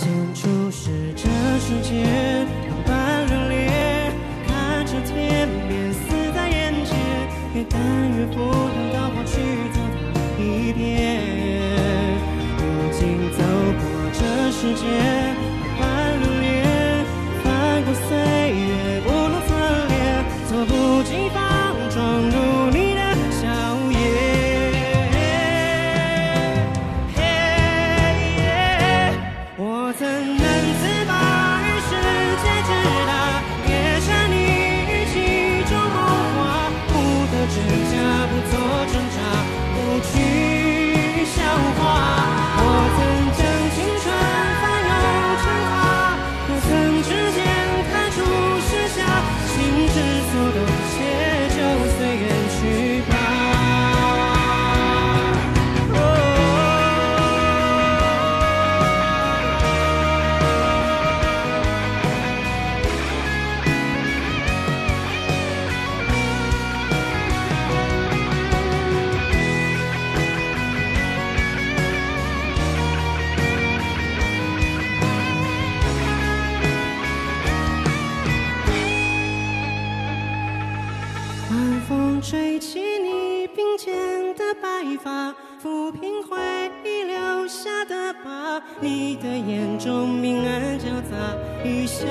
清楚是这世界万般热烈，看着天边似在眼前，也甘愿赴汤蹈火去走它一遍。如今走过这世界去吹起你鬓间的白发，抚平回忆留下的疤。你的眼中明暗交杂，一笑。